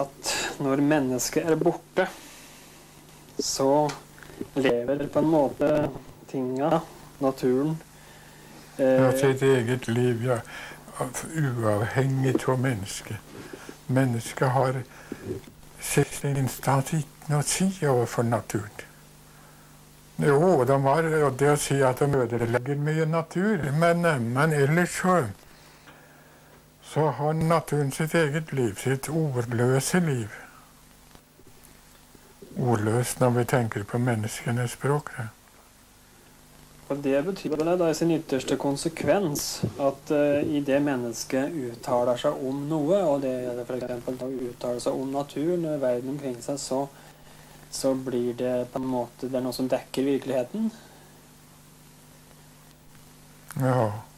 at når mennesket er borte, så lever på en måte tinga, naturen Ja, eh, sitt eget liv, ja. Uavhengig av mennesket. Mennesket har siste instans ikke noe å si overfor naturen. Jo, de har det å si at de ødelegger mye natur, men, men ellers så så har naturen sitt eget liv, sitt ordløse liv. Ordløst når vi tenker på menneskenes språk. da. Og det betyr vel da i sin ytterste konsekvens at uh, i det mennesket uttaler seg om noe, og det gjelder f.eks. å uttale seg om naturen og verden omkring seg, så, så blir det på en måte det er noe som dekker virkeligheten. Ja.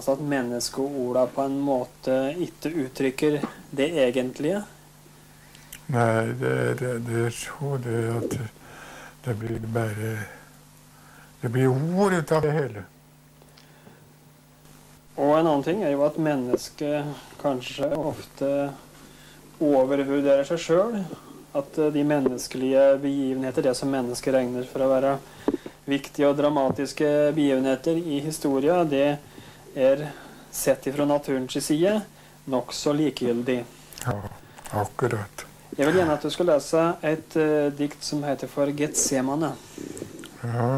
Altså at menneskeorda på en måte ikke uttrykker det egentlige. Nei, det, det, det er så det at det blir bare Det blir ord ut av det hele. Og en annen ting er jo at mennesket kanskje ofte overvurderer seg sjøl. At de menneskelige begivenheter, det som mennesker regner for å være viktige og dramatiske begivenheter i historia, det er sett ifra naturens side nokså likegyldig. Ja, akkurat. Jeg vil gjerne at du skal lese et uh, dikt som heter for 'Getsemane'. Ja.